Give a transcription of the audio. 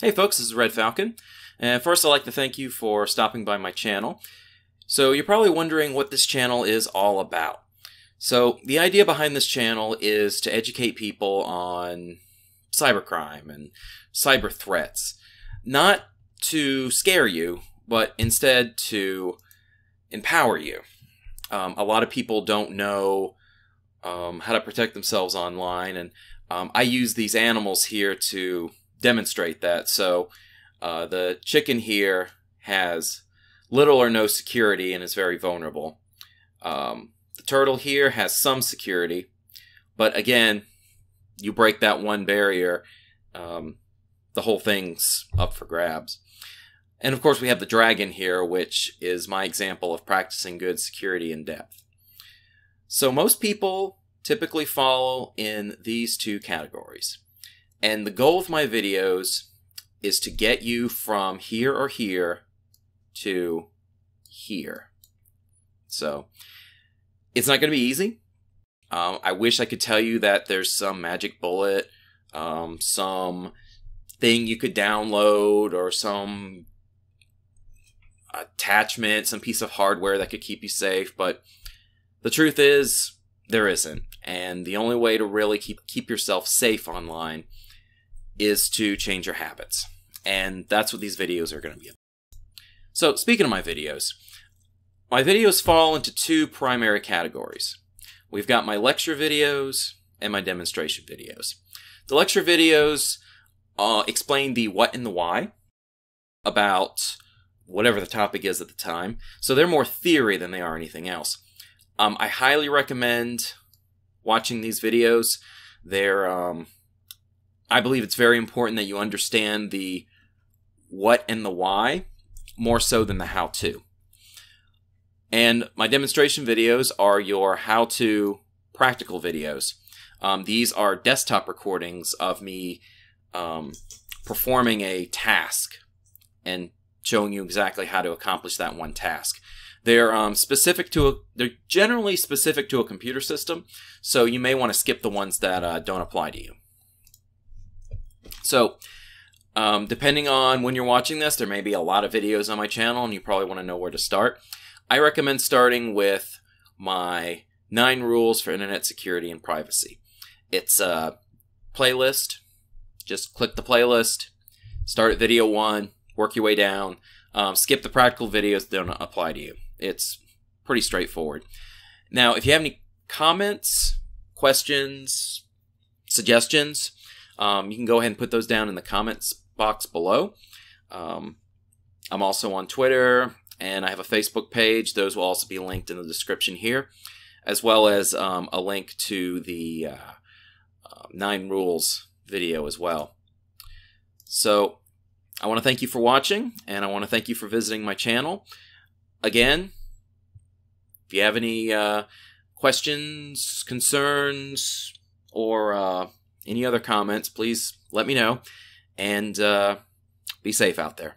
Hey folks, this is Red Falcon. And first I'd like to thank you for stopping by my channel. So you're probably wondering what this channel is all about. So the idea behind this channel is to educate people on cybercrime and cyber threats. Not to scare you, but instead to empower you. Um, a lot of people don't know um, how to protect themselves online, and um, I use these animals here to demonstrate that. So uh, the chicken here has little or no security and is very vulnerable. Um, the turtle here has some security, but again, you break that one barrier, um, the whole thing's up for grabs. And of course, we have the dragon here, which is my example of practicing good security in depth. So most people typically fall in these two categories. And the goal with my videos is to get you from here or here to here. So it's not going to be easy. Um, I wish I could tell you that there's some magic bullet, um, some thing you could download, or some attachment, some piece of hardware that could keep you safe. But the truth is, there isn't. And the only way to really keep keep yourself safe online is to change your habits. And that's what these videos are going to be. about. So, speaking of my videos, my videos fall into two primary categories. We've got my lecture videos and my demonstration videos. The lecture videos uh, explain the what and the why about whatever the topic is at the time. So they're more theory than they are anything else. Um, I highly recommend watching these videos. They're um, I believe it's very important that you understand the what and the why more so than the how to. And my demonstration videos are your how to practical videos. Um, these are desktop recordings of me um, performing a task and showing you exactly how to accomplish that one task. They're um, specific to a, they're generally specific to a computer system, so you may want to skip the ones that uh, don't apply to you. So, um, depending on when you're watching this, there may be a lot of videos on my channel, and you probably want to know where to start. I recommend starting with my nine rules for internet security and privacy. It's a playlist. Just click the playlist, start at video one, work your way down. Um, skip the practical videos that don't apply to you. It's pretty straightforward. Now, if you have any comments, questions, suggestions, um, you can go ahead and put those down in the comments box below. Um, I'm also on Twitter and I have a Facebook page. Those will also be linked in the description here, as well as um, a link to the uh, uh, Nine Rules video as well. So I want to thank you for watching, and I want to thank you for visiting my channel. Again, if you have any uh, questions, concerns, or uh, any other comments, please let me know. And uh, be safe out there.